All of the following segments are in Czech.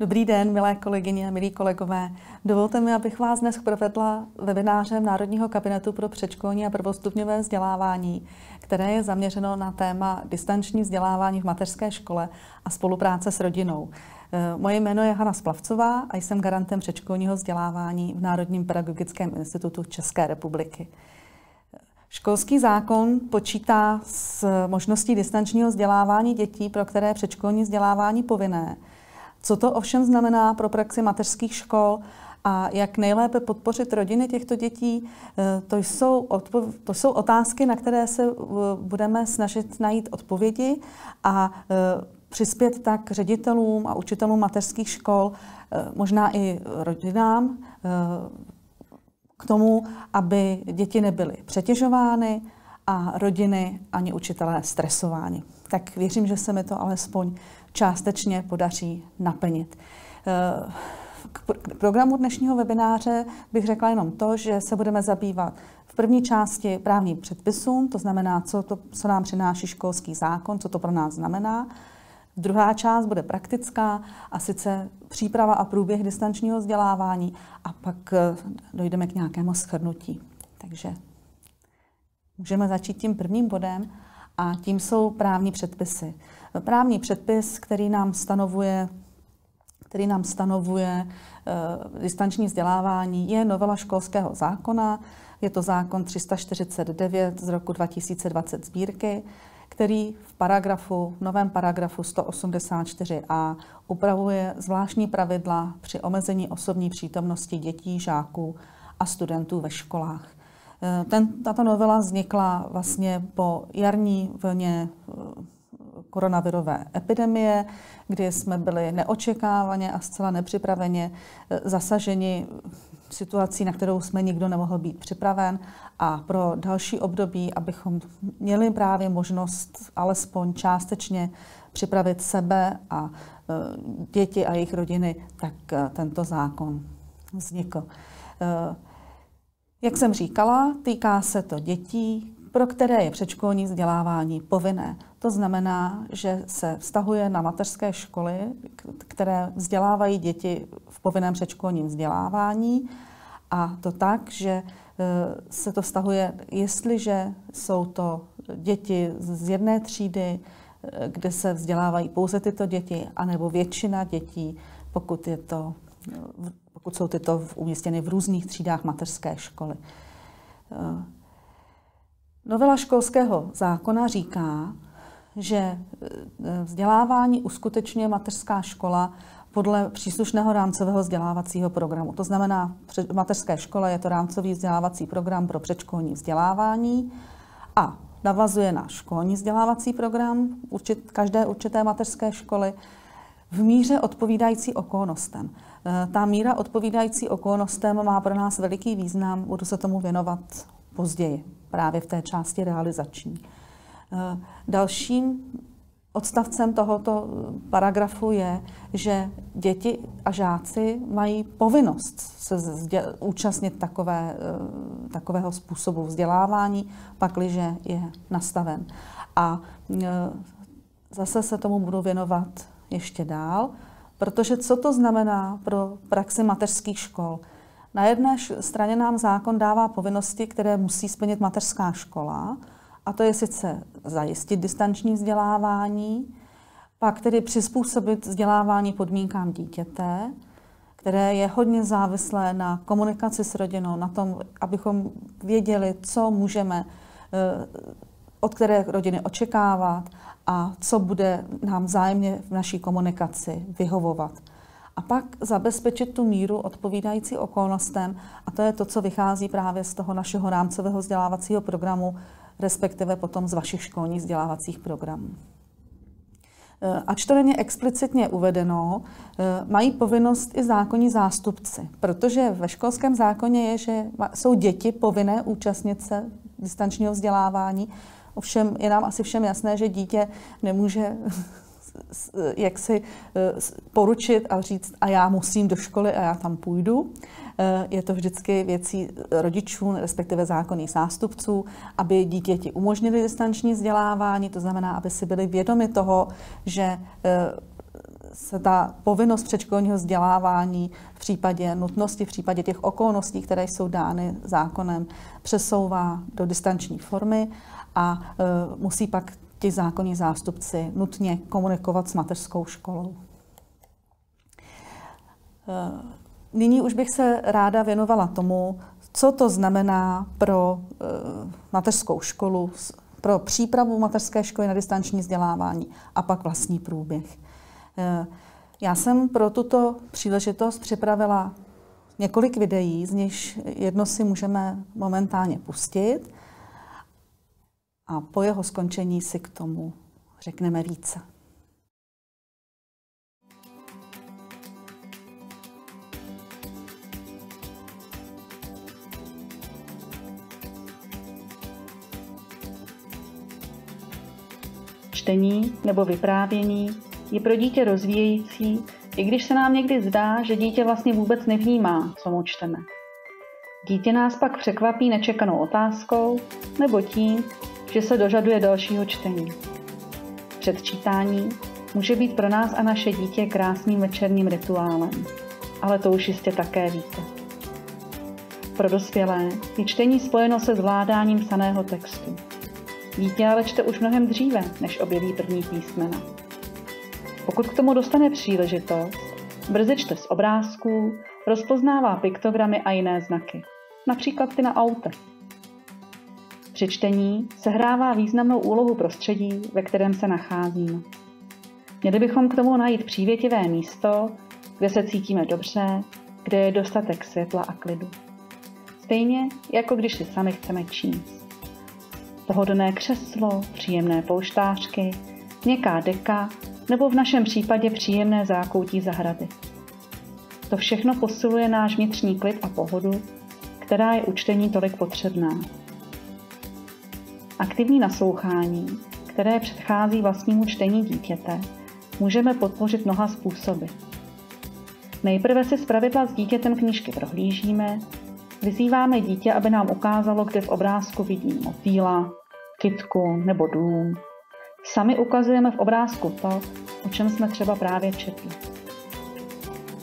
Dobrý den, milé kolegyně milí kolegové. Dovolte mi, abych vás dnes provedla webinářem Národního kabinetu pro předškolní a prvostupňové vzdělávání, které je zaměřeno na téma distanční vzdělávání v mateřské škole a spolupráce s rodinou. Eh, moje jméno je Hana Splavcová a jsem garantem předškolního vzdělávání v Národním pedagogickém institutu České republiky. Školský zákon počítá s možností distančního vzdělávání dětí, pro které předškolní vzdělávání povinné. Co to ovšem znamená pro praxi mateřských škol a jak nejlépe podpořit rodiny těchto dětí, eh, to jsou, to jsou otázky, na které se eh, budeme snažit najít odpovědi a eh, přispět tak ředitelům a učitelům mateřských škol, možná i rodinám, k tomu, aby děti nebyly přetěžovány a rodiny ani učitelé stresováni. Tak věřím, že se mi to alespoň částečně podaří naplnit. Eh, k programu dnešního webináře bych řekla jenom to, že se budeme zabývat v první části právním předpisům, to znamená, co, to, co nám přináší školský zákon, co to pro nás znamená. Druhá část bude praktická a sice příprava a průběh distančního vzdělávání a pak eh, dojdeme k nějakému shrnutí. Takže můžeme začít tím prvním bodem a tím jsou právní předpisy. Právní předpis, který nám stanovuje který nám stanovuje uh, distanční vzdělávání, je novela školského zákona. Je to zákon 349 z roku 2020 sbírky, který v paragrafu, v novém paragrafu 184a upravuje zvláštní pravidla při omezení osobní přítomnosti dětí, žáků a studentů ve školách. Eh, ten, tato novela vznikla vlastně po jarní vlně eh, koronavirové epidemie, kdy jsme byli neočekávaně a zcela nepřipraveně eh, zasaženi situací, na kterou jsme nikdo nemohl být připraven a pro další období, abychom měli právě možnost alespoň částečně připravit sebe a děti a jejich rodiny, tak tento zákon vznikl. Jak jsem říkala, týká se to dětí, pro které je předškolní vzdělávání povinné. To znamená, že se vztahuje na mateřské školy, které vzdělávají děti v povinném předškolním vzdělávání a to tak, že e, se to vztahuje, jestliže jsou to děti z jedné třídy, e, kde se vzdělávají pouze tyto děti, anebo většina dětí, pokud je to pokud jsou tyto umístěny v různých třídách mateřské školy. Eh, novela školského zákona říká, že eh, vzdělávání uskutečňuje mateřská škola podle příslušného rámcového vzdělávacího programu. To znamená, v mateřské škole je to rámcový vzdělávací program pro předškolní vzdělávání a navazuje na školní vzdělávací program každé určité mateřské školy v míře odpovídající okolnostem. Eh, ta míra odpovídající okolnostem má pro nás veliký význam, budu se tomu věnovat později, právě v té části realizační. Eh, dalším odstavcem tohoto paragrafu je, že děti a žáci mají povinnost se účastnit takové, eh, takového způsobu vzdělávání, pakliže je nastaven. A zase se tomu budu věnovat ještě dál. Protože co to znamená pro praxi mateřských škol? Na jedné straně nám zákon dává povinnosti, které musí splnit mateřská škola, a to je sice zajistit distanční vzdělávání, pak tedy přizpůsobit vzdělávání podmínkám dítěte, které je hodně závislé na komunikaci s rodinou, na tom, abychom věděli, co můžeme eh, od které rodiny očekávat a co bude nám vzájemně v naší komunikaci vyhovovat. A pak zabezpečit tu míru odpovídající okolnostem, a to je to, co vychází právě z toho našeho rámcového vzdělávacího programu, respektive potom z vašich školních vzdělávacích programů. E, ač to není explicitně uvedeno, e, mají povinnost i zákonní zástupci, protože ve školském zákoně je, že jsou děti povinné účastnit se distančního vzdělávání, Ovšem je nám asi všem jasné, že dítě nemůže jak si eh, poručit a říct, a já musím do školy a já tam půjdu. Eh, je to vždycky věcí rodičů, respektive zákonných zástupců, aby dítěti umožnili distanční vzdělávání, to znamená, aby si byli vědomi toho, že eh, se ta povinnost předškolního vzdělávání v případě nutnosti, v případě těch okolností, které jsou dány zákonem, přesouvá do distanční formy a e, musí pak ti zákonní zástupci nutně komunikovat s mateřskou školou. E, nyní už bych se ráda věnovala tomu, co to znamená pro e, mateřskou školu, pro přípravu mateřské školy na distanční vzdělávání a pak vlastní průběh. Já jsem pro tuto příležitost připravila několik videí, z nichž jedno si můžeme momentálně pustit a po jeho skončení si k tomu řekneme více. Čtení nebo vyprávění je pro dítě rozvíjející, i když se nám někdy zdá, že dítě vlastně vůbec nevnímá, co mu čteme. Dítě nás pak překvapí nečekanou otázkou nebo tím, že se dožaduje dalšího čtení. Předčítání může být pro nás a naše dítě krásným večerním rituálem, ale to už jistě také víte. Pro dospělé je čtení spojeno se zvládáním psaného textu. Dítě ale čte už mnohem dříve, než objeví první písmena. Pokud k tomu dostane příležitost, brzy čte z obrázků, rozpoznává piktogramy a jiné znaky, například ty na autech. Při čtení sehrává významnou úlohu prostředí, ve kterém se nacházíme. Měli bychom k tomu najít přívětivé místo, kde se cítíme dobře, kde je dostatek světla a klidu. Stejně jako když si sami chceme číst. Pohodlné křeslo, příjemné pouštářky, měkká deka nebo v našem případě příjemné zákoutí zahrady. To všechno posiluje náš vnitřní klid a pohodu, která je u čtení tolik potřebná. Aktivní naslouchání, které předchází vlastnímu čtení dítěte, můžeme podpořit mnoha způsoby. Nejprve si zpravidla s dítětem knížky prohlížíme, vyzýváme dítě, aby nám ukázalo, kde v obrázku vidí motýla, kytku nebo dům. Sami ukazujeme v obrázku to, o čem jsme třeba právě četli.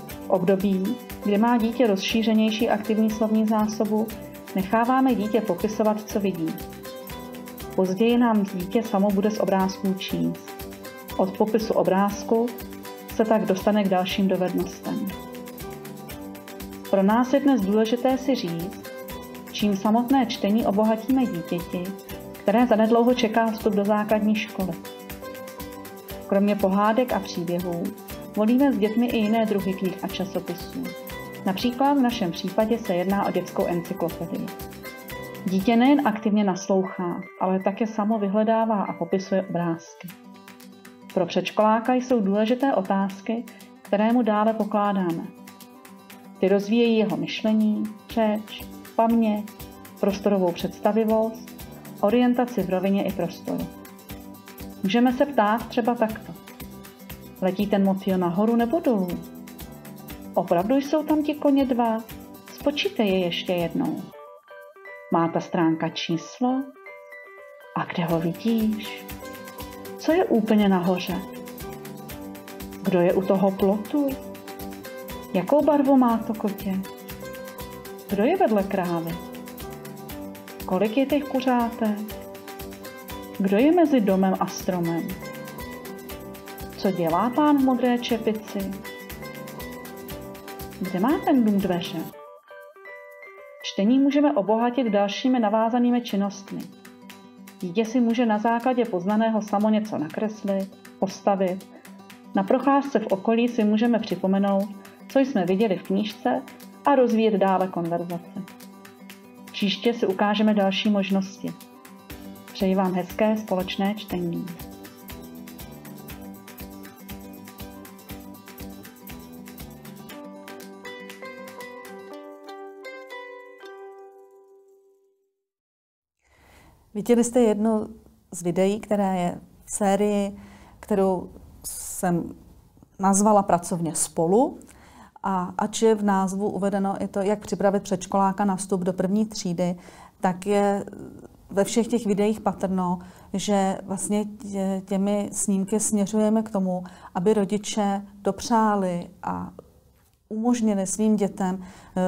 V období, kdy má dítě rozšířenější aktivní slovní zásobu, necháváme dítě popisovat, co vidí, Později nám dítě samo bude z obrázků číst. Od popisu obrázku se tak dostane k dalším dovednostem. Pro nás je dnes důležité si říct, čím samotné čtení obohatíme dítěti, které zanedlouho čeká vstup do základní školy. Kromě pohádek a příběhů volíme s dětmi i jiné druhy knih a časopisů. Například v našem případě se jedná o dětskou encyklopedii. Dítě nejen aktivně naslouchá, ale také samo vyhledává a popisuje obrázky. Pro předškoláka jsou důležité otázky, které mu dále pokládáme. Ty rozvíjejí jeho myšlení, řeč, paměť, prostorovou představivost, orientaci v rovině i prostoru. Můžeme se ptát třeba takto. Letí ten motýl nahoru nebo dolů? Opravdu jsou tam ti koně dva? Spočítej je ještě jednou. Má ta stránka číslo? A kde ho vidíš? Co je úplně nahoře? Kdo je u toho plotu? Jakou barvu má to kotě? Kdo je vedle krávy? Kolik je těch kuřátek? Kdo je mezi domem a stromem? Co dělá pán v modré čepici? Kde má ten dům dveře? Čtení můžeme obohatit dalšími navázanými činnostmi. Dítě si může na základě poznaného samo něco nakreslit, postavit. Na procházce v okolí si můžeme připomenout, co jsme viděli v knížce a rozvíjet dále konverzace. Příště si ukážeme další možnosti. Přeji vám hezké společné čtení. Viděli jste jedno z videí, které je v sérii, kterou jsem nazvala pracovně spolu. A ač je v názvu uvedeno i to, jak připravit předškoláka na vstup do první třídy, tak je ve všech těch videích patrno, že vlastně těmi snímky směřujeme k tomu, aby rodiče dopřáli a umožnili svým dětem eh,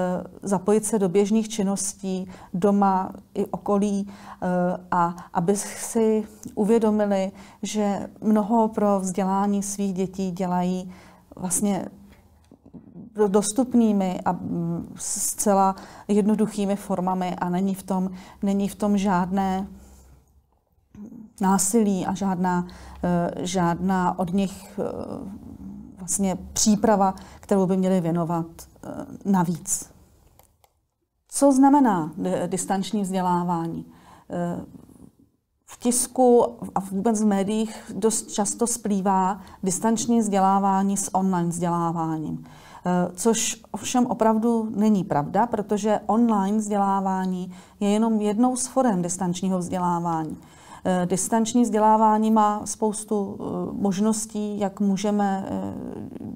zapojit se do běžných činností doma i okolí eh, a aby si uvědomili, že mnoho pro vzdělání svých dětí dělají vlastně dostupnými a mm, zcela jednoduchými formami a není v tom, není v tom žádné násilí a žádná, eh, žádná od nich vlastně příprava, kterou by měli věnovat eh, navíc. Co znamená distanční vzdělávání? Eh, v tisku a vůbec v médiích dost často splývá distanční vzdělávání s online vzděláváním. Eh, což ovšem opravdu není pravda, protože online vzdělávání je jenom jednou z forem distančního vzdělávání. Eh, distanční vzdělávání má spoustu eh, možností, jak můžeme eh,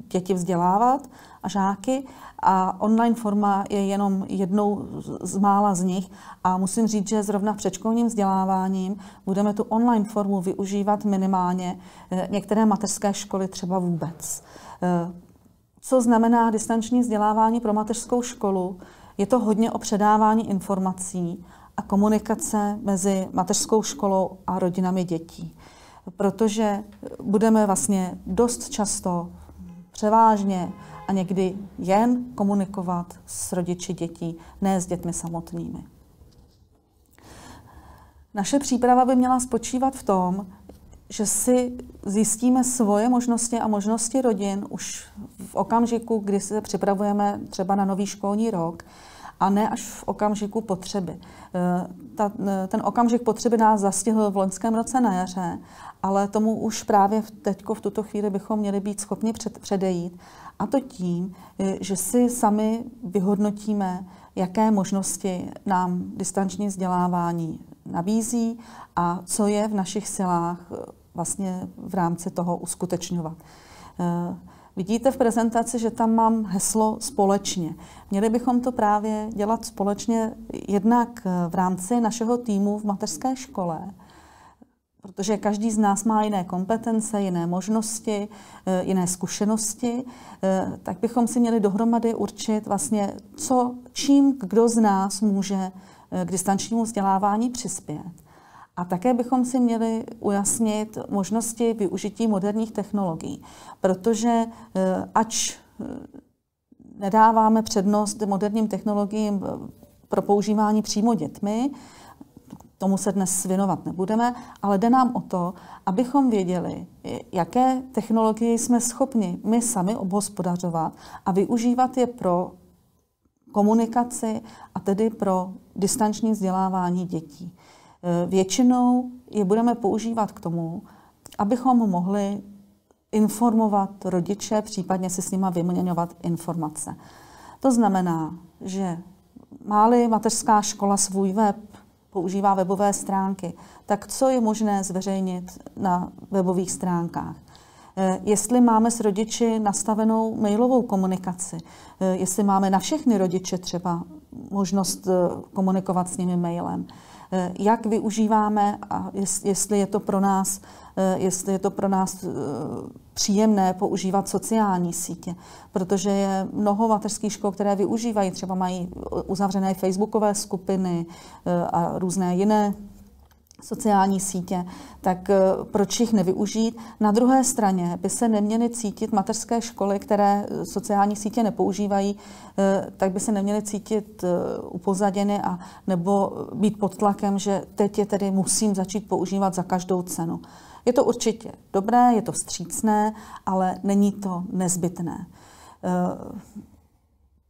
děti vzdělávat a žáky a online forma je jenom jednou z mála z nich a musím říct, že zrovna v předškolním vzděláváním budeme tu online formu využívat minimálně některé mateřské školy třeba vůbec. Co znamená distanční vzdělávání pro mateřskou školu? Je to hodně o předávání informací a komunikace mezi mateřskou školou a rodinami dětí. Protože budeme vlastně dost často, převážně a někdy jen komunikovat s rodiči dětí, ne s dětmi samotnými. Naše příprava by měla spočívat v tom, že si zjistíme svoje možnosti a možnosti rodin už v okamžiku, kdy se připravujeme třeba na nový školní rok, a ne až v okamžiku potřeby. Eh, ta, eh, ten okamžik potřeby nás zastihl v loňském roce na jaře, ale tomu už právě teď v tuto chvíli bychom měli být schopni před, předejít. A to tím, eh, že si sami vyhodnotíme, jaké možnosti nám distanční vzdělávání nabízí a co je v našich silách vlastně v rámci toho uskutečňovat. Vidíte v prezentaci, že tam mám heslo společně. Měli bychom to právě dělat společně jednak v rámci našeho týmu v mateřské škole, protože každý z nás má jiné kompetence, jiné možnosti, eh, jiné zkušenosti, eh, tak bychom si měli dohromady určit vlastně, co, čím kdo z nás může eh, k distančnímu vzdělávání přispět. A také bychom si měli ujasnit možnosti využití moderních technologií, protože eh, ač eh, nedáváme přednost moderním technologiím eh, pro používání přímo dětmi, tomu se dnes věnovat nebudeme, ale jde nám o to, abychom věděli, jaké technologie jsme schopni my sami obhospodařovat a využívat je pro komunikaci a tedy pro distanční vzdělávání dětí. Eh, většinou je budeme používat k tomu, abychom mohli informovat rodiče, případně si s nima vyměňovat informace. To znamená, že máli mateřská škola svůj web, používá webové stránky, tak co je možné zveřejnit na webových stránkách? Eh, jestli máme s rodiči nastavenou mailovou komunikaci, eh, jestli máme na všechny rodiče třeba možnost komunikovat s nimi mailem, jak využíváme a jestli je to pro nás, eh, jestli je to pro nás eh, příjemné používat sociální sítě, protože je mnoho mateřských škol, které využívají, třeba mají uzavřené facebookové skupiny a různé jiné sociální sítě, tak eh, proč jich nevyužít? Na druhé straně by se neměly cítit mateřské školy, které eh, sociální sítě nepoužívají, eh, tak by se neměly cítit upozaděny a nebo být pod tlakem, že teď je tedy musím začít používat za každou cenu. Je to určitě dobré, je to vstřícné, ale není to nezbytné.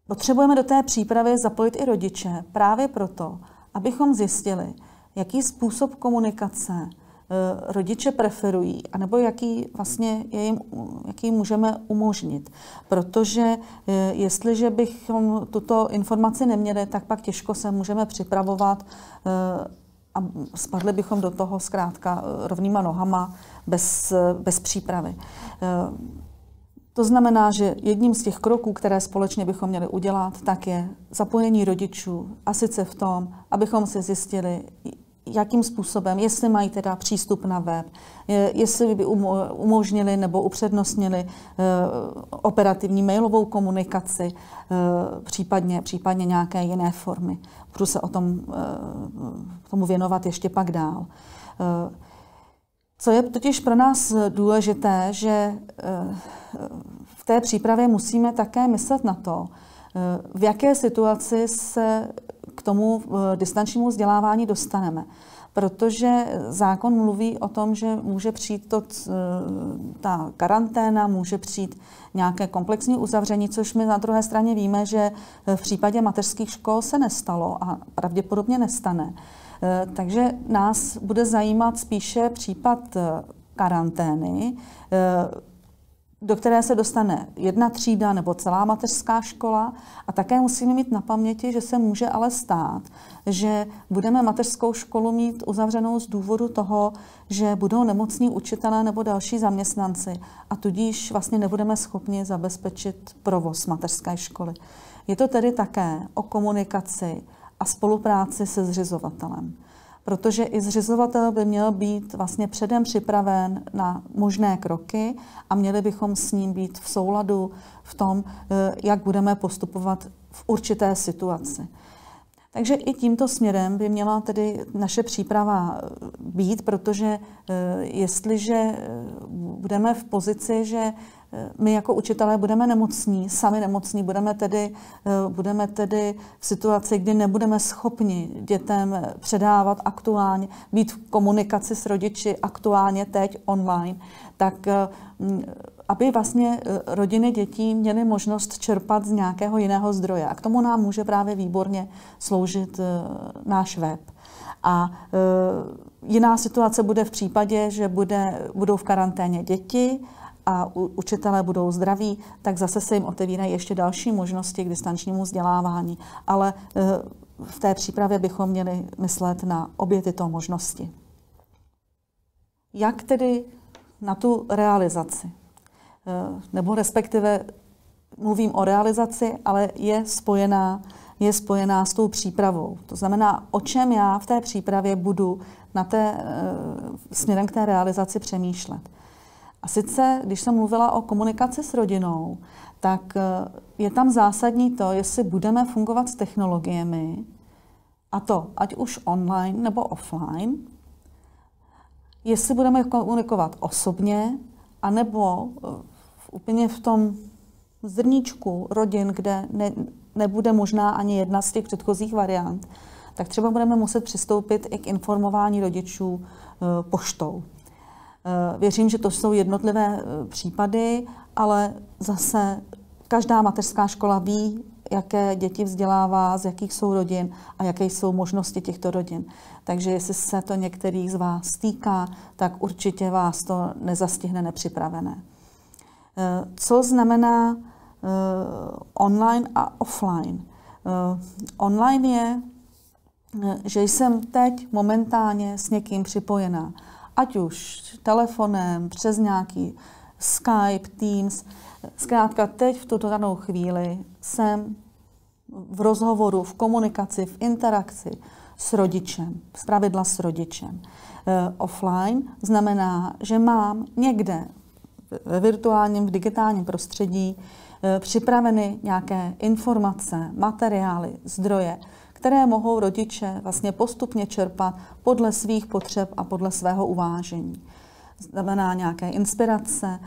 Potřebujeme do té přípravy zapojit i rodiče právě proto, abychom zjistili, jaký způsob komunikace eh, rodiče preferují, anebo jaký vlastně je jim, jaký můžeme umožnit. Protože eh, jestliže bychom tuto informaci neměli, tak pak těžko se můžeme připravovat eh, a spadli bychom do toho zkrátka rovnýma nohama bez, bez přípravy. To znamená, že jedním z těch kroků, které společně bychom měli udělat, tak je zapojení rodičů a sice v tom, abychom si zjistili, jakým způsobem, jestli mají teda přístup na web, jestli by umožnili nebo upřednostnili operativní mailovou komunikaci, případně, případně nějaké jiné formy. Budu se o tom, tomu věnovat ještě pak dál. Co je totiž pro nás důležité, že v té přípravě musíme také myslet na to, v jaké situaci se k tomu distančnímu vzdělávání dostaneme. Protože zákon mluví o tom, že může přijít to, ta karanténa, může přijít nějaké komplexní uzavření, což my na druhé straně víme, že v případě mateřských škol se nestalo a pravděpodobně nestane. Takže nás bude zajímat spíše případ karantény, do které se dostane jedna třída nebo celá mateřská škola. A také musíme mít na paměti, že se může ale stát, že budeme mateřskou školu mít uzavřenou z důvodu toho, že budou nemocní učitelé nebo další zaměstnanci a tudíž vlastně nebudeme schopni zabezpečit provoz mateřské školy. Je to tedy také o komunikaci a spolupráci se zřizovatelem protože i zřizovatel by měl být vlastně předem připraven na možné kroky a měli bychom s ním být v souladu v tom, eh, jak budeme postupovat v určité situaci. Takže i tímto směrem by měla tedy naše příprava eh, být, protože eh, jestliže budeme v pozici, že my jako učitelé budeme nemocní, sami nemocní, budeme tedy, eh, budeme tedy v situaci, kdy nebudeme schopni dětem předávat aktuálně, být v komunikaci s rodiči aktuálně teď online, tak eh, aby vlastně eh, rodiny dětí měly možnost čerpat z nějakého jiného zdroje. A k tomu nám může právě výborně sloužit náš web. A jiná situace bude v případě, že bude, budou v karanténě děti a učitelé budou zdraví, tak zase se jim otevírají ještě další možnosti k distančnímu vzdělávání. Ale eh, v té přípravě bychom měli myslet na obě tyto možnosti. Jak tedy na tu realizaci? Eh, nebo respektive mluvím o realizaci, ale je spojená, je spojená s tou přípravou. To znamená, o čem já v té přípravě budu na té, eh, směrem k té realizaci přemýšlet. A sice, když jsem mluvila o komunikaci s rodinou, tak eh, je tam zásadní to, jestli budeme fungovat s technologiemi, a to ať už online nebo offline, jestli budeme komunikovat osobně, anebo eh, v, úplně v tom zrníčku rodin, kde ne, nebude možná ani jedna z těch předchozích variant, tak třeba budeme muset přistoupit i k informování rodičů e, poštou. Eh, věřím, že to jsou jednotlivé eh, případy, ale zase každá mateřská škola ví, jaké děti vzdělává, z jakých jsou rodin a jaké jsou možnosti těchto rodin. Takže jestli se to některých z vás týká, tak určitě vás to nezastihne nepřipravené. Eh, co znamená online a offline? Online je, že jsem teď momentálně s někým připojená ať už telefonem, přes nějaký Skype, Teams. Zkrátka teď v tuto danou chvíli jsem v rozhovoru, v komunikaci, v interakci s rodičem, pravidla s rodičem. E, offline znamená, že mám někde ve virtuálním, v digitálním prostředí e, připraveny nějaké informace, materiály, zdroje, které mohou rodiče vlastně postupně čerpat podle svých potřeb a podle svého uvážení. Znamená nějaké inspirace.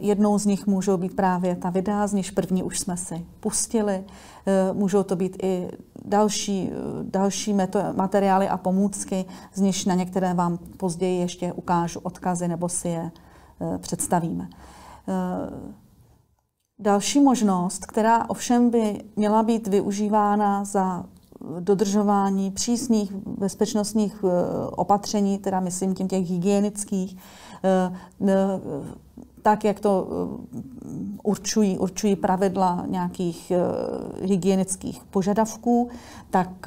Jednou z nich můžou být právě ta videa, z nichž první už jsme si pustili. Můžou to být i další, další materiály a pomůcky, z nichž na některé vám později ještě ukážu odkazy nebo si je eh, představíme. Eh, další možnost, která ovšem by měla být využívána za dodržování přísných bezpečnostních eh, opatření, teda myslím tím těch hygienických, eh, tak, jak to určují, určují pravidla nějakých hygienických požadavků, tak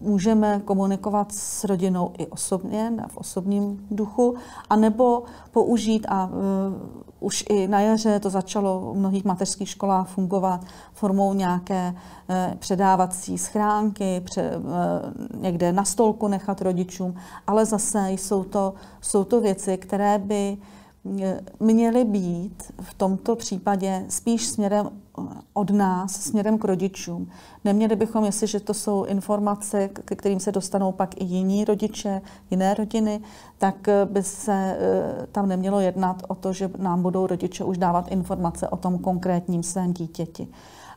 můžeme komunikovat s rodinou i osobně, v osobním duchu, anebo použít a už i na jaře to začalo v mnohých mateřských školách fungovat formou nějaké eh, předávací schránky, pře, eh, někde na stolku nechat rodičům, ale zase jsou to, jsou to věci, které by eh, měly být v tomto případě spíš směrem od nás, směrem k rodičům. Neměli bychom, jestliže to jsou informace, ke kterým se dostanou pak i jiní rodiče, jiné rodiny, tak by se tam nemělo jednat o to, že nám budou rodiče už dávat informace o tom konkrétním svém dítěti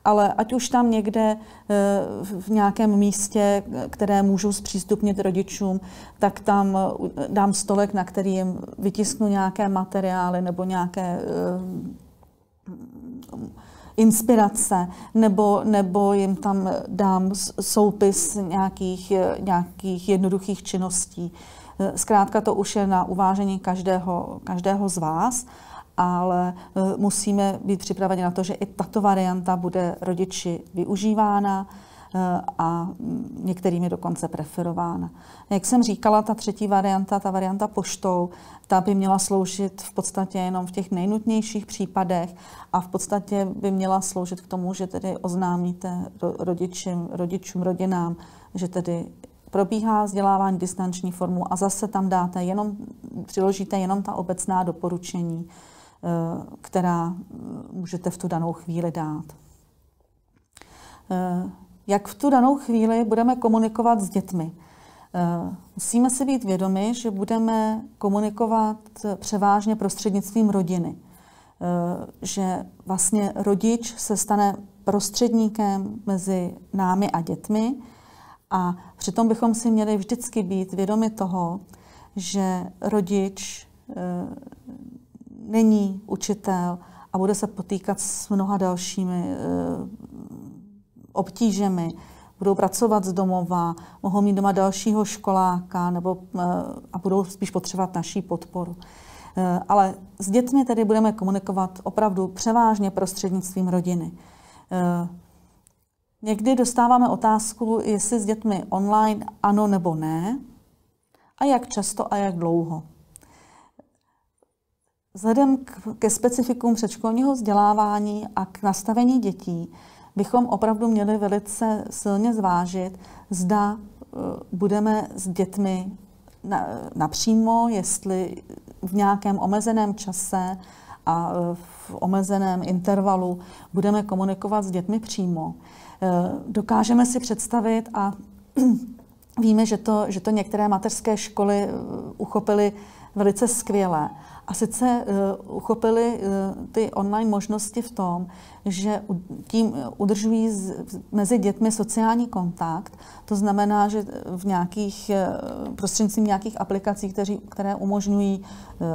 ale ať už tam někde eh, v nějakém místě, které můžu zpřístupnit rodičům, tak tam eh, dám stolek, na který jim vytisknu nějaké materiály nebo nějaké eh, inspirace, nebo, nebo jim tam dám soupis nějakých, nějakých jednoduchých činností. Zkrátka to už je na uvážení každého, každého z vás ale eh, musíme být připraveni na to, že i tato varianta bude rodiči využívána eh, a některými dokonce preferována. Jak jsem říkala, ta třetí varianta, ta varianta poštou, ta by měla sloužit v podstatě jenom v těch nejnutnějších případech a v podstatě by měla sloužit k tomu, že tedy oznámíte rodičům, rodičům rodinám, že tedy probíhá vzdělávání distanční formu a zase tam dáte jenom, přiložíte jenom ta obecná doporučení, Eh, která eh, můžete v tu danou chvíli dát. Eh, jak v tu danou chvíli budeme komunikovat s dětmi? Musíme si být vědomi, že budeme komunikovat převážně prostřednictvím rodiny. Že vlastně rodič se stane prostředníkem mezi námi a dětmi a přitom bychom si měli vždycky být vědomi toho, že rodič není učitel a bude se potýkat s mnoha dalšími eh, obtížemi, budou pracovat z domova, mohou mít doma dalšího školáka nebo, eh, a budou spíš potřebovat naší podporu. Eh, ale s dětmi tedy budeme komunikovat opravdu převážně prostřednictvím rodiny. Někdy dostáváme otázku, jestli s dětmi online ano nebo ne, a jak často a jak dlouho. Vzhledem ke specifikům předškolního vzdělávání a k nastavení dětí bychom opravdu měli velice silně zvážit, zda e, budeme s dětmi napřímo, jestli v nějakém omezeném čase a e, v omezeném intervalu budeme komunikovat s dětmi přímo. E, dokážeme si představit a víme, že to, že to některé mateřské školy uchopily velice skvěle. A sice uchopili ty online možnosti v tom, že tím udržují z, mezi dětmi sociální kontakt. To znamená, že v nějakých, uh, prostřednictvím nějakých aplikací, kteří, které umožňují uh,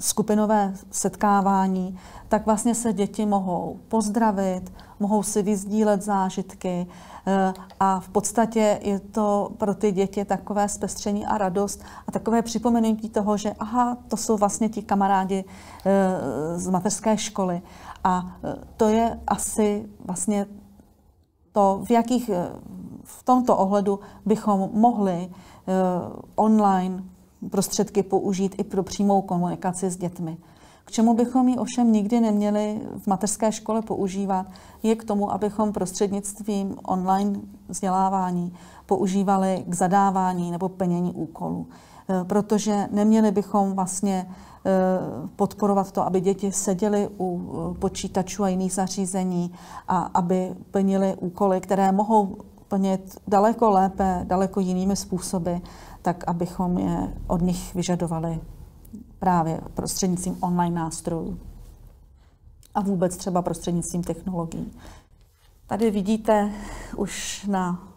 skupinové setkávání, tak vlastně se děti mohou pozdravit, mohou si vyzdílet zážitky, Eh, a v podstatě je to pro ty děti takové zpestření a radost a takové připomenutí toho, že aha, to jsou vlastně ti kamarádi eh, z mateřské školy. A eh, to je asi vlastně to, v jakých v tomto ohledu bychom mohli online prostředky použít i pro přímou komunikaci s dětmi. K čemu bychom ji ovšem nikdy neměli v mateřské škole používat, je k tomu, abychom prostřednictvím online vzdělávání používali k zadávání nebo plnění úkolů. E, protože neměli bychom vlastně e, podporovat to, aby děti seděly u e, počítačů a jiných zařízení a aby plnili úkoly, které mohou plnit daleko lépe, daleko jinými způsoby, tak abychom je od nich vyžadovali právě prostřednictvím online nástrojů a vůbec třeba prostřednictvím technologií. Tady vidíte už na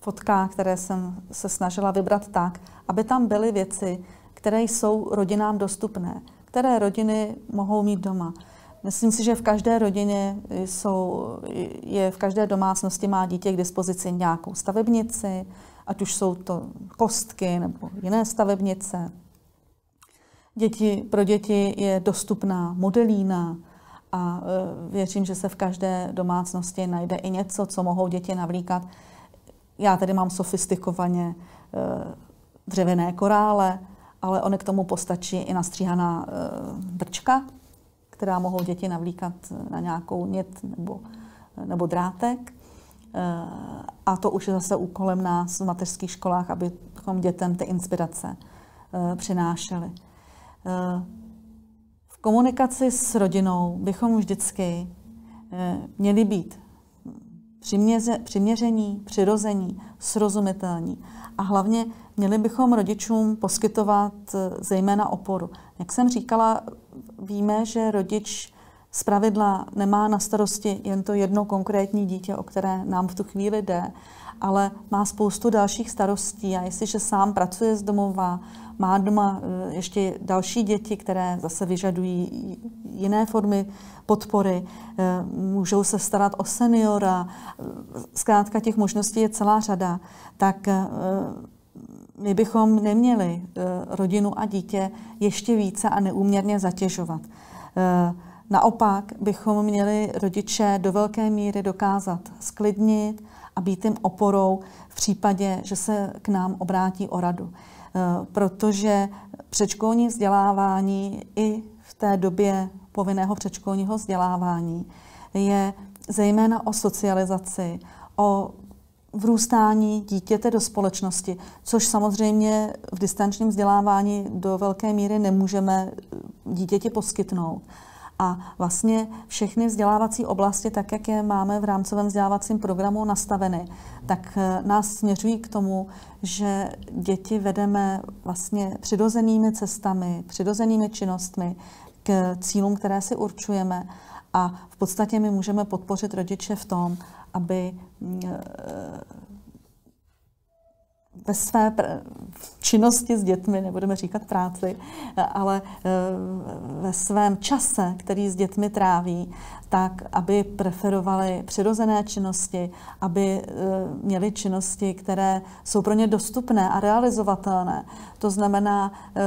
fotkách, které jsem se snažila vybrat tak, aby tam byly věci, které jsou rodinám dostupné, které rodiny mohou mít doma. Myslím si, že v každé rodině jsou, je v každé domácnosti má dítě k dispozici nějakou stavebnici, ať už jsou to kostky nebo jiné stavebnice, Děti, pro děti je dostupná modelína a e, věřím, že se v každé domácnosti najde i něco, co mohou děti navlíkat. Já tedy mám sofistikovaně e, dřevěné korále, ale ony k tomu postačí i nastříhaná e, brčka, která mohou děti navlíkat na nějakou nit nebo, nebo drátek. A to už je zase úkolem nás v mateřských školách, abychom dětem ty inspirace přinášeli. V komunikaci s rodinou bychom vždycky měli být přiměření, přirození, srozumitelní. A hlavně měli bychom rodičům poskytovat zejména oporu. Jak jsem říkala, víme, že rodič z pravidla nemá na starosti jen to jedno konkrétní dítě, o které nám v tu chvíli jde, ale má spoustu dalších starostí a jestliže sám pracuje z domova, má doma eh, ještě další děti, které zase vyžadují jiné formy podpory, eh, můžou se starat o seniora, eh, zkrátka těch možností je celá řada, tak my bychom neměli rodinu a dítě ještě více a neúměrně zatěžovat. Naopak bychom měli rodiče do velké míry dokázat sklidnit a být jim oporou v případě, že se k nám obrátí o radu. Eh, protože předškolní vzdělávání i v té době povinného předškolního vzdělávání je zejména o socializaci, o vrůstání dítěte do společnosti, což samozřejmě v distančním vzdělávání do velké míry nemůžeme dítěti poskytnout. A vlastně všechny vzdělávací oblasti, tak jak je máme v rámcovém vzdělávacím programu nastaveny, tak eh, nás směřují k tomu, že děti vedeme vlastně přirozenými cestami, přirozenými činnostmi k cílům, které si určujeme. A v podstatě my můžeme podpořit rodiče v tom, aby mm, eh, ve své činnosti s dětmi, nebudeme říkat práci, ale eh, ve svém čase, který s dětmi tráví, tak aby preferovali přirozené činnosti, aby eh, měli činnosti, které jsou pro ně dostupné a realizovatelné. To znamená eh,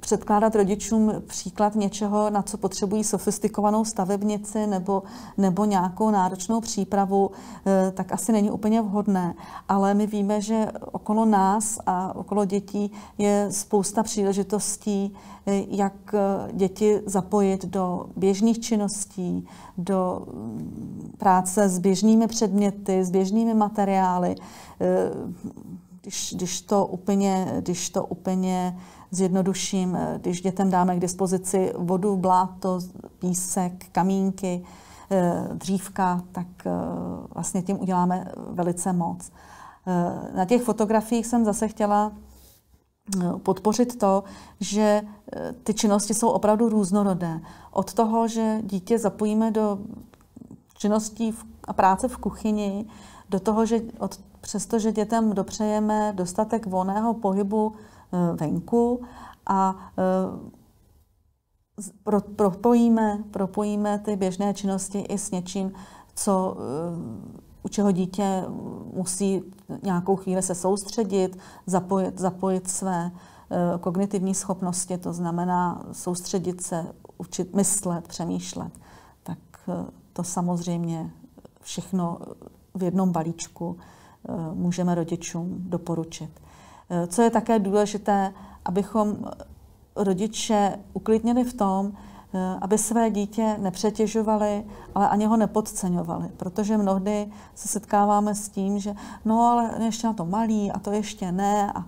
předkládat rodičům příklad něčeho, na co potřebují sofistikovanou stavebnici nebo, nebo nějakou náročnou přípravu, eh, tak asi není úplně vhodné. Ale my víme, že okolo nás a okolo dětí je spousta příležitostí, eh, jak eh, děti zapojit do běžných činností, do mm, práce s běžnými předměty, s běžnými materiály. Když, když to úplně, když to úplně zjednoduším, eh, když dětem dáme k dispozici vodu, bláto, písek, kamínky, eh, dřívka, tak eh, vlastně tím uděláme velice moc. Na těch fotografiích jsem zase chtěla podpořit to, že ty činnosti jsou opravdu různorodé. Od toho, že dítě zapojíme do činností a práce v kuchyni, do toho, že od, přesto, že dětem dopřejeme dostatek volného pohybu venku a eh, pro, propojíme, propojíme ty běžné činnosti i s něčím, co eh, u čeho dítě musí nějakou chvíli se soustředit, zapojit, zapojit své kognitivní schopnosti, to znamená soustředit se, učit myslet, přemýšlet, tak to samozřejmě všechno v jednom balíčku můžeme rodičům doporučit. Co je také důležité, abychom rodiče uklidnili v tom, eh, aby své dítě nepřetěžovali, ale ani ho nepodceňovali. Protože mnohdy se setkáváme s tím, že no ale ještě na to malý a to ještě ne. A,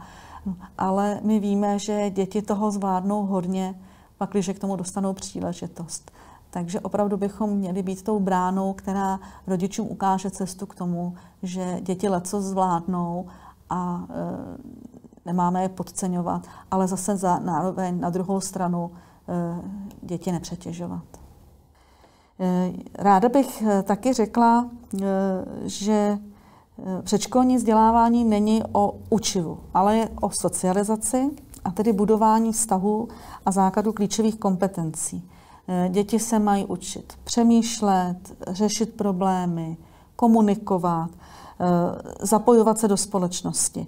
ale my víme, že děti toho zvládnou hodně, pak, když k tomu dostanou příležitost. Takže opravdu bychom měli být tou bránou, která rodičům ukáže cestu k tomu, že děti leco zvládnou a e, nemáme je podceňovat, ale zase za na druhou stranu e, děti nepřetěžovat. E, ráda bych e, taky řekla, že předškolní vzdělávání není o učivu, ale je o socializaci a tedy budování vztahů a základu klíčových kompetencí. Děti se mají učit přemýšlet, řešit problémy, komunikovat, zapojovat se do společnosti.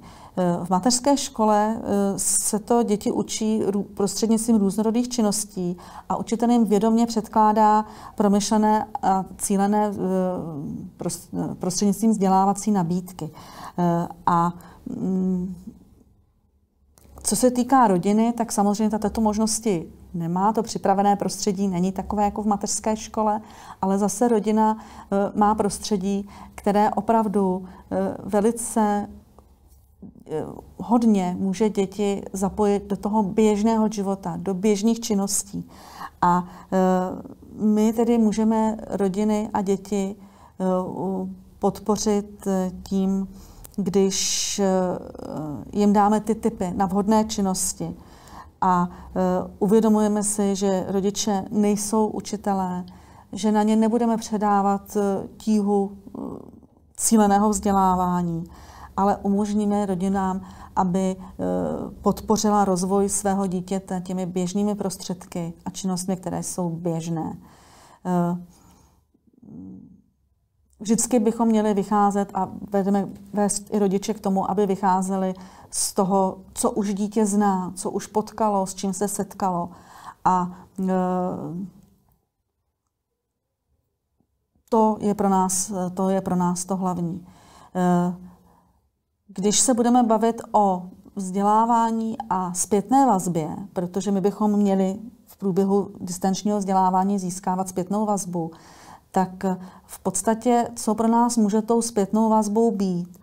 V mateřské škole se to děti učí prostřednictvím různorodých činností a učitel jim vědomě předkládá promyšlené a cílené prostřednictvím vzdělávací nabídky. A mm, co se týká rodiny, tak samozřejmě tato možnosti nemá. To připravené prostředí není takové jako v mateřské škole, ale zase rodina e, má prostředí, které opravdu e, velice e, hodně může děti zapojit do toho běžného života, do běžných činností. A my tedy můžeme rodiny a děti podpořit tím, když jim dáme ty typy na vhodné činnosti, a e, uvědomujeme si, že rodiče nejsou učitelé, že na ně nebudeme předávat e, tíhu e, cíleného vzdělávání, ale umožníme rodinám, aby podpořila rozvoj svého dítěte těmi běžnými prostředky a činnostmi, které jsou běžné. Vždycky bychom měli vycházet a vedeme vést i rodiče k tomu, aby vycházeli z toho, co už dítě zná, co už potkalo, s čím se setkalo. A e, to je pro nás to, je pro nás to hlavní. E, když se budeme bavit o vzdělávání a zpětné vazbě, protože my bychom měli v průběhu distančního vzdělávání získávat zpětnou vazbu, tak v podstatě, co pro nás může tou zpětnou vazbou být,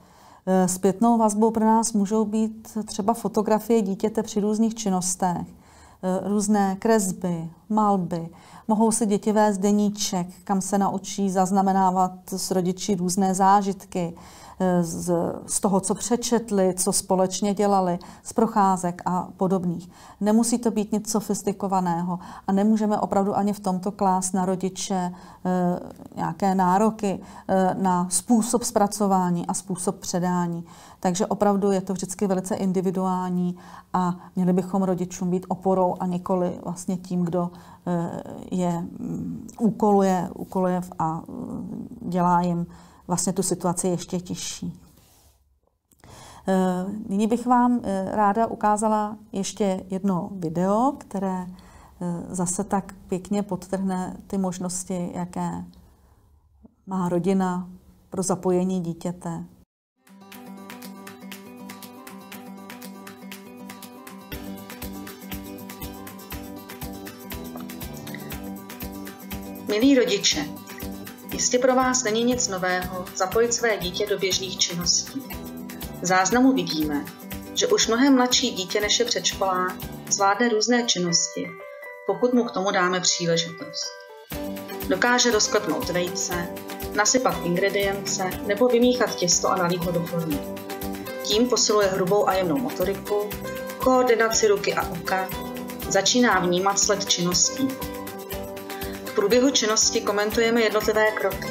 Eh, zpětnou vazbou pro nás můžou být třeba fotografie dítěte při různých činnostech, eh, různé kresby, malby. Mohou si děti vést deníček, kam se naučí zaznamenávat s rodiči různé zážitky, z, z toho, co přečetli, co společně dělali, z procházek a podobných. Nemusí to být nic sofistikovaného a nemůžeme opravdu ani v tomto klás na rodiče e, nějaké nároky e, na způsob zpracování a způsob předání. Takže opravdu je to vždycky velice individuální a měli bychom rodičům být oporou a nikoli vlastně tím, kdo e, je mm, úkoluje, úkoluje a dělá jim vlastně tu situaci ještě těžší. Eh, nyní bych vám eh, ráda ukázala ještě jedno video, které eh, zase tak pěkně podtrhne ty možnosti, jaké má rodina pro zapojení dítěte. Milí rodiče, Jistě pro vás není nic nového zapojit své dítě do běžných činností. V záznamu vidíme, že už mnohem mladší dítě než je předškolák zvládne různé činnosti, pokud mu k tomu dáme příležitost. Dokáže rozklepnout vejce, nasypat ingredience nebo vymíchat těsto a nalít ho do formy. Tím posiluje hrubou a jemnou motoriku, koordinaci ruky a oka, začíná vnímat sled činností, průběhu činnosti komentujeme jednotlivé kroky.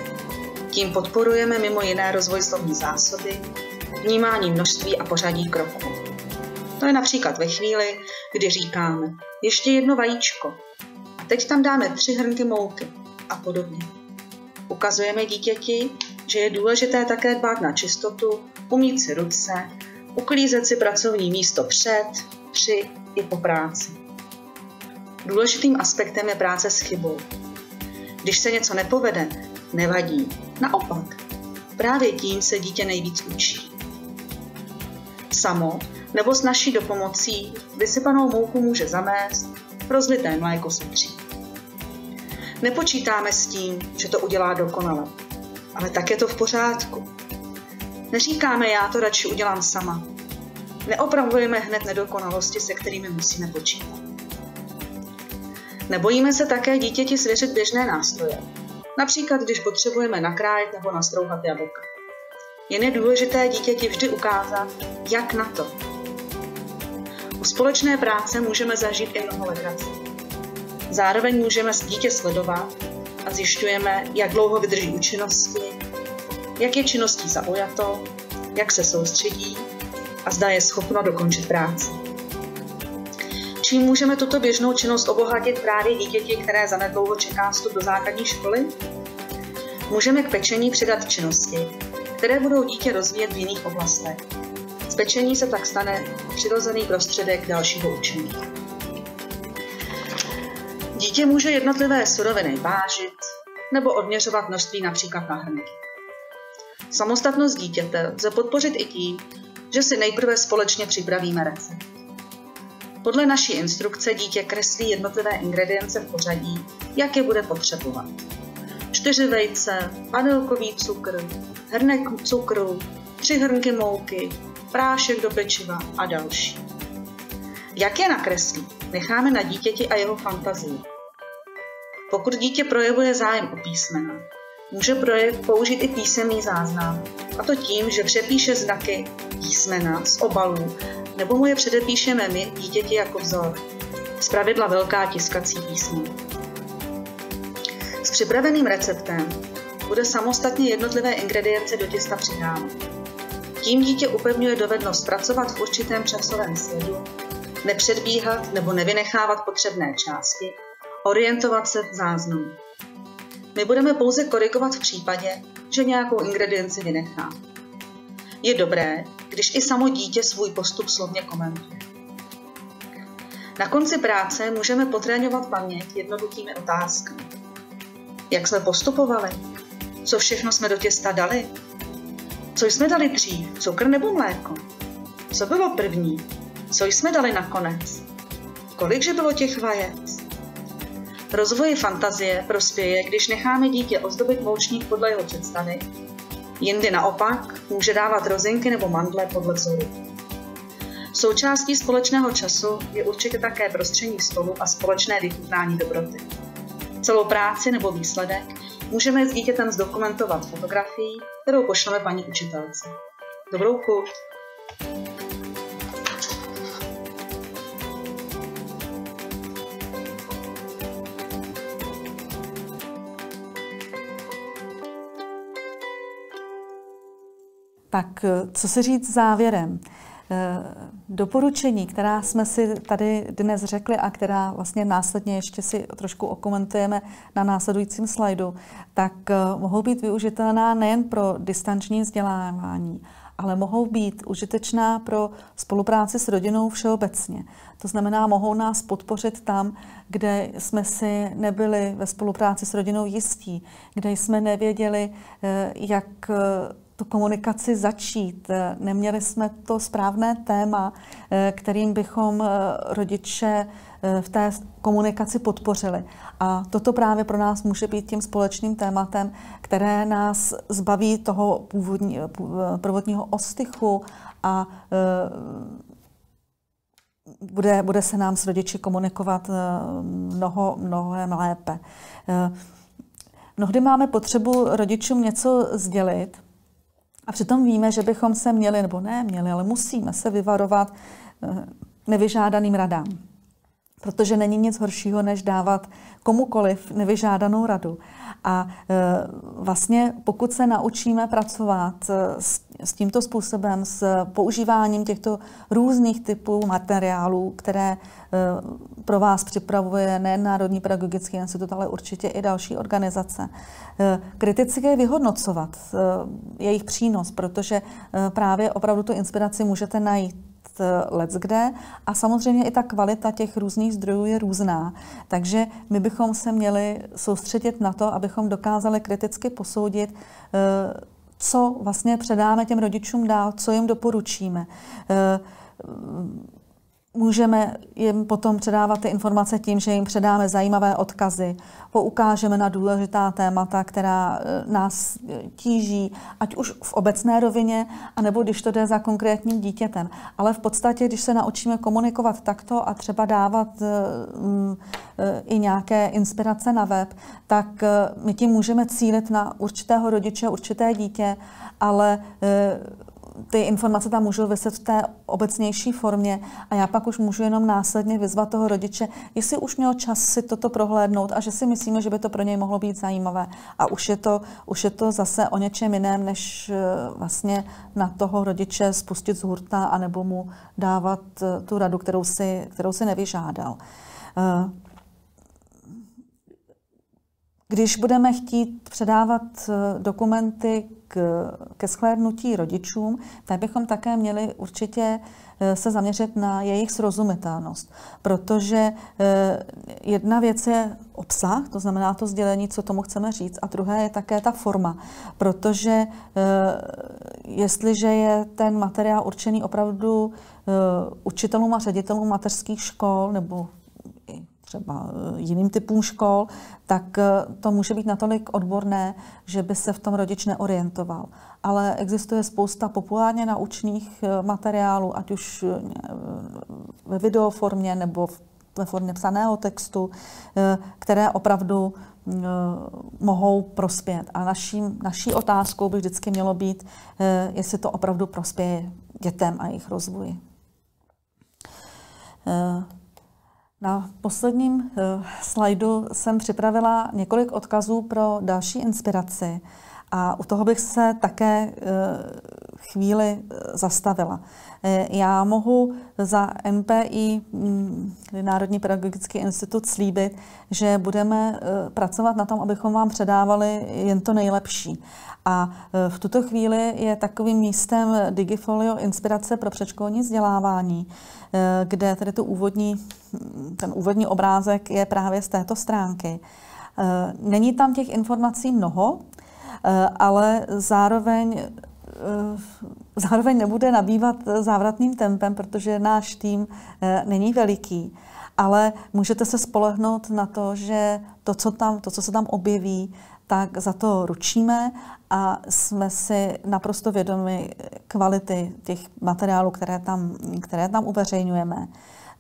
Tím podporujeme mimo jiné rozvoj slovní zásoby, vnímání množství a pořadí kroků. To je například ve chvíli, kdy říkáme ještě jedno vajíčko teď tam dáme tři hrnky mouky a podobně. Ukazujeme dítěti, že je důležité také dbát na čistotu, umít si ruce, uklízet si pracovní místo před, při i po práci. Důležitým aspektem je práce s chybou, když se něco nepovede, nevadí. Naopak, právě tím se dítě nejvíc učí. Samo nebo s naší dopomocí vysypanou mouku může zamést, rozlité mléko setří. Nepočítáme s tím, že to udělá dokonale, ale tak je to v pořádku. Neříkáme, já to radši udělám sama. Neopravujeme hned nedokonalosti, se kterými musíme počítat. Nebojíme se také dítěti svěřit běžné nástroje, například když potřebujeme nakrájet nebo nastrouhat jablka. Jen je důležité dítěti vždy ukázat, jak na to. U společné práce můžeme zažít i mnoho legrací. Zároveň můžeme s dítě sledovat a zjišťujeme, jak dlouho vydrží u činnosti, jak je činností zaujato, jak se soustředí a zda je schopno dokončit práci čím můžeme tuto běžnou činnost obohatit právě dítěti, které zanedlouho čeká vstup do základní školy? Můžeme k pečení přidat činnosti, které budou dítě rozvíjet v jiných oblastech. Z pečení se tak stane přirozený prostředek dalšího učení. Dítě může jednotlivé suroviny vážit nebo odměřovat množství například na hrnky. Samostatnost dítěte lze podpořit i tím, že si nejprve společně připravíme recept. Podle naší instrukce dítě kreslí jednotlivé ingredience v pořadí, jak je bude potřebovat. Čtyři vejce, vanilkový cukr, hrnek cukru, tři hrnky mouky, prášek do pečiva a další. Jak je nakreslí, necháme na dítěti a jeho fantazii. Pokud dítě projevuje zájem o písmena, může projekt použít i písemný záznam, a to tím, že přepíše znaky písmena z obalů nebo mu je předepíšeme my, dítěti jako vzor. Zpravidla velká tiskací písmo. S připraveným receptem bude samostatně jednotlivé ingredience do těsta přidávat. Tím dítě upevňuje dovednost pracovat v určitém časovém sledu, nepředbíhat nebo nevynechávat potřebné části, orientovat se v záznamu. My budeme pouze korigovat v případě, že nějakou ingredienci vynechá. Je dobré, když i samo dítě svůj postup slovně komentuje. Na konci práce můžeme potrénovat paměť jednoduchými otázkami. Jak jsme postupovali? Co všechno jsme do těsta dali? Co jsme dali dřív? Cukr nebo mléko? Co bylo první? Co jsme dali nakonec? Kolikže bylo těch vajec? Rozvoji fantazie prospěje, když necháme dítě ozdobit moučník podle jeho představy Jindy naopak může dávat rozinky nebo mandle podle vzoru. Součástí společného času je určitě také prostření stolu a společné vychutnání dobroty. Celou práci nebo výsledek můžeme s dítětem zdokumentovat fotografií, kterou pošleme paní učitelce. Dobrou chuť! Tak co se říct závěrem? Eh, doporučení, která jsme si tady dnes řekli a která vlastně následně ještě si trošku okomentujeme na následujícím slajdu, tak eh, mohou být využitelná nejen pro distanční vzdělávání, ale mohou být užitečná pro spolupráci s rodinou všeobecně. To znamená, mohou nás podpořit tam, kde jsme si nebyli ve spolupráci s rodinou jistí, kde jsme nevěděli, eh, jak tu komunikaci začít. Neměli jsme to správné téma, eh, kterým bychom eh, rodiče eh, v té komunikaci podpořili. A toto právě pro nás může být tím společným tématem, které nás zbaví toho původní, prvotního ostychu a bude, bude se nám s rodiči komunikovat mnoho, mnohem lépe. Mnohdy máme potřebu rodičům něco sdělit, a přitom víme, že bychom se měli, nebo ne měli, ale musíme se vyvarovat eh, nevyžádaným radám. Protože není nic horšího, než dávat komukoliv nevyžádanou radu. A e, vlastně pokud se naučíme pracovat e, s, tímto způsobem, s používáním těchto různých typů materiálů, které pro vás připravuje nejen Národní pedagogický institut, ale určitě i další organizace, kriticky vyhodnocovat jejich přínos, protože právě opravdu tu inspiraci můžete najít Eh, let kde a samozřejmě i ta kvalita těch různých zdrojů je různá. Takže my bychom se měli soustředit na to, abychom dokázali kriticky posoudit, eh, co vlastně předáme těm rodičům dál, co jim doporučíme. Eh, Můžeme jim potom předávat ty informace tím, že jim předáme zajímavé odkazy, poukážeme na důležitá témata, která e, nás e, tíží, ať už v obecné rovině, anebo když to jde za konkrétním dítětem. Ale v podstatě, když se naučíme komunikovat takto a třeba dávat e, i nějaké inspirace na web, tak my tím můžeme cílit na určitého rodiče, určité dítě, ale ty informace tam můžou vyset v té obecnější formě a já pak už můžu jenom následně vyzvat toho rodiče, jestli už měl čas si toto prohlédnout a že si myslíme, že by to pro něj mohlo být zajímavé. A už je to, už je to zase o něčem jiném, než eh, vlastně na toho rodiče spustit z hurta anebo mu dávat eh, tu radu, kterou si, kterou si nevyžádal. Eh, Když budeme chtít předávat dokumenty k, ke shlédnutí rodičům, tak bychom také měli určitě Eh, se zaměřit na jejich srozumitelnost. Protože eh, jedna věc je obsah, to znamená to sdělení, co tomu chceme říct, a druhá je také ta forma. Protože eh, jestliže je ten materiál určený opravdu učitelům a ředitelům mateřských škol nebo třeba jiným typům škol, tak to může být natolik odborné, že by se v tom rodič neorientoval ale existuje spousta populárně naučných eh, materiálů, ať už eh, ve videoformě nebo ve formě psaného textu, eh, které opravdu mohou prospět. A naší, naší otázkou by vždycky mělo být, jestli to opravdu prospěje dětem a jejich rozvoji. Na posledním slajdu jsem připravila několik odkazů pro další inspiraci. A u toho bych se také eh, chvíli eh, zastavila. Eh, já mohu za NPI, mm, Národní pedagogický institut, slíbit, že budeme pracovat na tom, abychom vám předávali jen to nejlepší. A v tuto chvíli je takovým místem Digifolio inspirace pro předškolní vzdělávání, kde tedy tu úvodní, ten úvodní obrázek je právě z této stránky. Není tam těch informací mnoho, Eh, ale zároveň eh, zároveň nebude nabývat závratným tempem, protože náš tým eh, není veliký. Ale můžete se spolehnout na to, že to, co, tam, to, co se tam objeví, tak za to ručíme a jsme si naprosto vědomi kvality těch materiálů, které tam, které tam uveřejňujeme.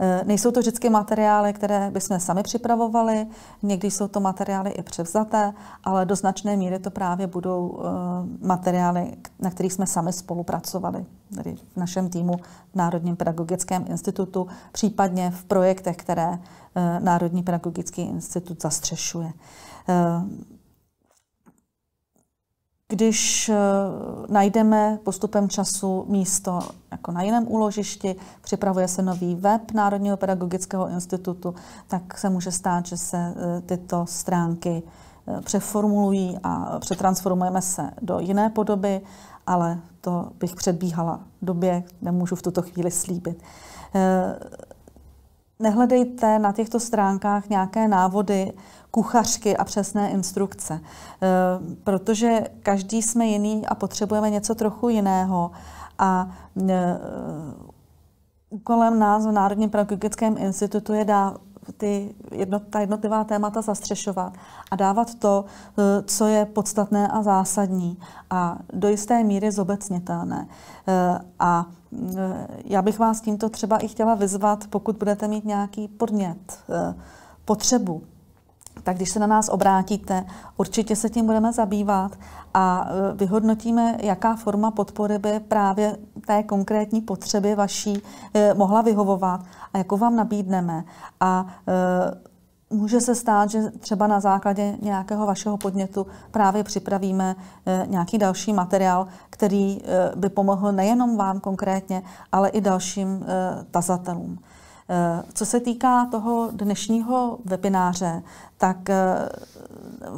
Eh, nejsou to vždycky materiály, které bychom sami připravovali, někdy jsou to materiály i převzaté, ale do značné míry to právě budou eh, materiály, na kterých jsme sami spolupracovali, tedy v našem týmu v Národním pedagogickém institutu, případně v projektech, které eh, Národní pedagogický institut zastřešuje. Když najdeme postupem času místo jako na jiném úložišti, připravuje se nový web Národního pedagogického institutu, tak se může stát, že se e, tyto stránky e, přeformulují a přetransformujeme se do jiné podoby, ale to bych předbíhala době, nemůžu v tuto chvíli slíbit. Nehledejte na těchto stránkách nějaké návody, kuchařky a přesné instrukce, protože každý jsme jiný a potřebujeme něco trochu jiného. A e, úkolem nás v Národním pedagogickém institutu je dá ty jednot, ta jednotlivá témata zastřešovat a dávat to, e, co je podstatné a zásadní a do jisté míry zobecnitelné. E, a já bych vás tímto třeba i chtěla vyzvat, pokud budete mít nějaký podnět, potřebu tak když se na nás obrátíte, určitě se tím budeme zabývat a e, vyhodnotíme, jaká forma podpory by právě té konkrétní potřeby vaší e, mohla vyhovovat a jakou vám nabídneme. A e, Může se stát, že třeba na základě nějakého vašeho podnětu právě připravíme nějaký další materiál, který by pomohl nejenom vám konkrétně, ale i dalším tazatelům. Eh, co se týká toho dnešního webináře, tak eh,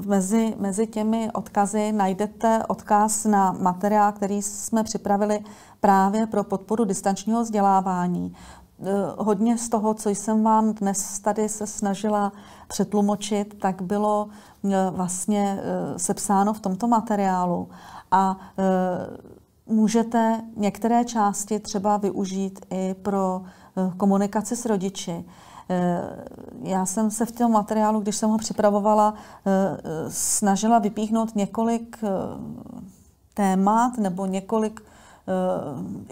mezi, mezi těmi odkazy najdete odkaz na materiál, který jsme připravili právě pro podporu distančního vzdělávání. Eh, hodně z toho, co jsem vám dnes tady se snažila přetlumočit, tak bylo vlastně sepsáno v tomto materiálu. A můžete některé části třeba využít i pro komunikaci s rodiči. Eh, já jsem se v tom materiálu, když jsem ho připravovala, eh, snažila vypíchnout několik témat nebo několik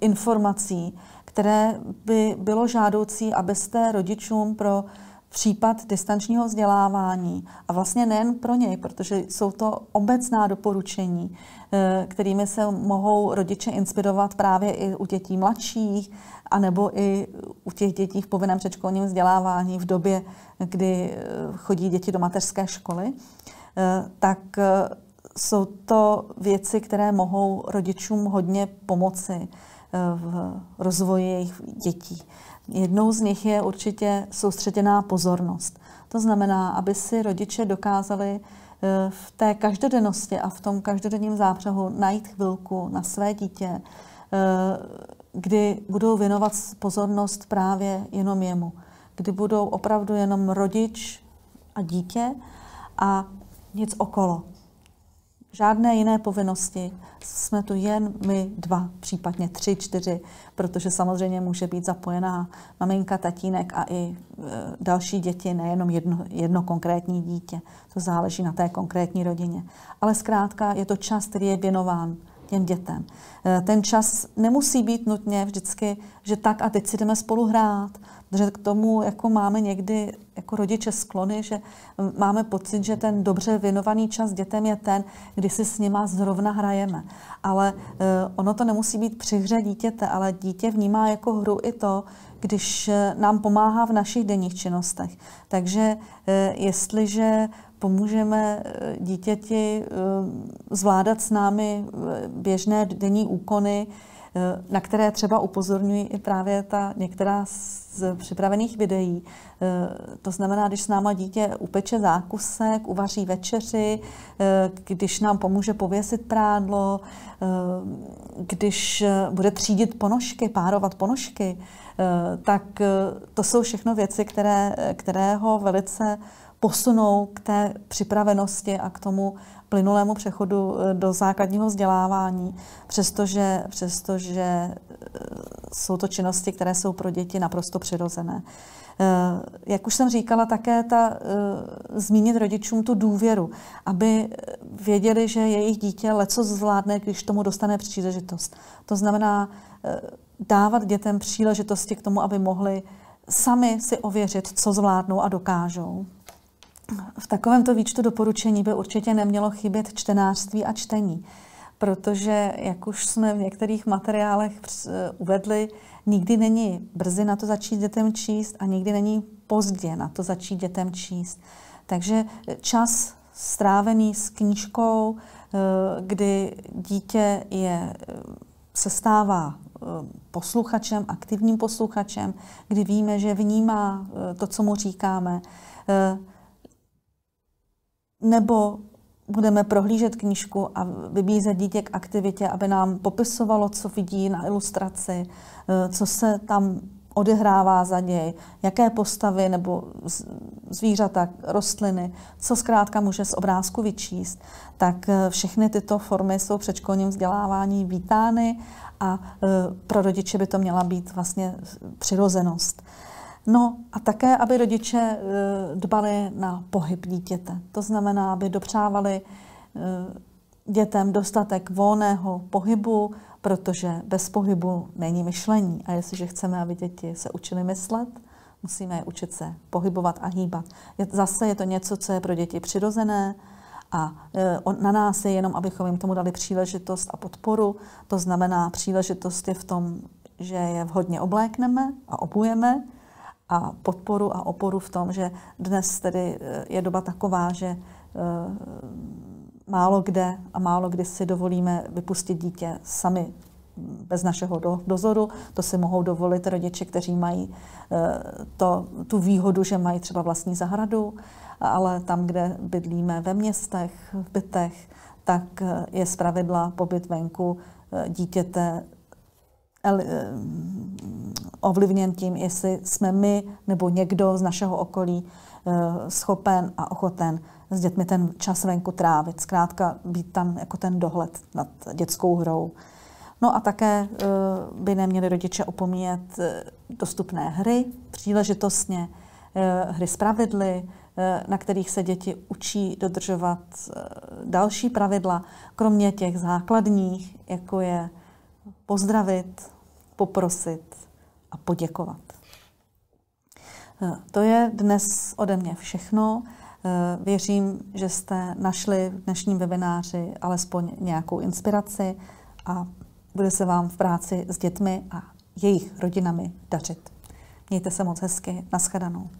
informací, které by bylo žádoucí, abyste rodičům pro případ distančního vzdělávání a vlastně nejen pro něj, protože jsou to obecná doporučení, kterými se mohou rodiče inspirovat právě i u dětí mladších, anebo i u těch dětí v povinném předškolním vzdělávání v době, kdy eh, chodí děti do mateřské školy, eh, tak eh, jsou to věci, které mohou rodičům hodně pomoci v rozvoji jejich dětí. Jednou z nich je určitě soustředěná pozornost. To znamená, aby si rodiče dokázali v té každodennosti a v tom každodenním zápřehu najít chvilku na své dítě, kdy budou věnovat pozornost právě jenom jemu, kdy budou opravdu jenom rodič a dítě a nic okolo. Žádné jiné povinnosti. Jsme tu jen my dva, případně tři, čtyři, protože samozřejmě může být zapojená maminka, tatínek a i e, další děti, nejenom jedno, jedno konkrétní dítě. To záleží na té konkrétní rodině. Ale zkrátka je to čas, který je věnován těm dětem. E, ten čas nemusí být nutně vždycky, že tak a teď si jdeme spolu hrát, že k tomu jako máme někdy jako rodiče sklony, že máme pocit, že ten dobře věnovaný čas dětem je ten, kdy si s nima zrovna hrajeme. Ale eh, ono to nemusí být při hře dítěte, ale dítě vnímá jako hru i to, když eh, nám pomáhá v našich denních činnostech. Takže eh, jestliže pomůžeme dítěti zvládat s námi běžné denní úkony, na které třeba upozorňují i právě ta některá z připravených videí. Eh, to znamená, když s náma dítě upeče zákusek, uvaří večeři, eh, když nám pomůže pověsit prádlo, eh, když bude třídit ponožky, párovat ponožky, tak to jsou všechno věci, které, které ho velice posunou k té připravenosti a k tomu plynulému přechodu eh, do základního vzdělávání, přestože, přestože eh, jsou to činnosti, které jsou pro děti naprosto přirozené. Eh, jak už jsem říkala, také ta, zmínit rodičům tu důvěru, aby věděli, že jejich dítě leco zvládne, když tomu dostane příležitost. To znamená dávat dětem příležitosti k tomu, aby mohli sami si ověřit, co zvládnou a dokážou. V takovémto výčtu doporučení by určitě nemělo chybět čtenářství a čtení, protože, jak už jsme v některých materiálech uvedli, nikdy není brzy na to začít dětem číst a nikdy není pozdě na to začít dětem číst. Takže čas strávený s knížkou, eh, kdy dítě je, eh, se stává eh, posluchačem, aktivním posluchačem, kdy víme, že vnímá to, co mu říkáme, nebo budeme prohlížet knížku a vybízet dítě k aktivitě, aby nám popisovalo, co vidí na ilustraci, eh, co se tam odehrává za něj, jaké postavy nebo zvířata, rostliny, co zkrátka může z obrázku vyčíst, tak eh, všechny tyto formy jsou předškolním vzdělávání vítány a eh, pro rodiče by to měla být vlastně přirozenost. No a také, aby rodiče eh, dbali na pohyb dítěte. To znamená, aby dopřávali eh, dětem dostatek volného pohybu, protože bez pohybu není myšlení. A jestliže chceme, aby děti se učili myslet, musíme je učit se pohybovat a hýbat. Zase je to něco, co je pro děti přirozené a eh, na nás je jenom, abychom jim tomu dali příležitost a podporu. To znamená, příležitost je v tom, že je vhodně oblékneme a obujeme, a podporu a oporu v tom, že dnes tedy eh, je doba taková, že eh, málo kde a málo kdy si dovolíme vypustit dítě sami bez našeho do, dozoru. To si mohou dovolit rodiče, kteří mají eh, to, tu výhodu, že mají třeba vlastní zahradu, ale tam, kde bydlíme ve městech, v bytech, tak je zpravidla pobyt venku dítěte ovlivněn tím, jestli jsme my nebo někdo z našeho okolí eh, schopen a ochoten s dětmi ten čas venku trávit. Zkrátka být tam jako ten dohled nad dětskou hrou. No a také eh, by neměli rodiče opomíjet dostupné hry, příležitostně hry z pravidly, na kterých se děti učí dodržovat další pravidla, kromě těch základních, jako je pozdravit, poprosit a poděkovat. Eh, to je dnes ode mě všechno. Eh, věřím, že jste našli v dnešním webináři alespoň nějakou inspiraci a bude se vám v práci s dětmi a jejich rodinami dařit. Mějte se moc hezky. Naschledanou.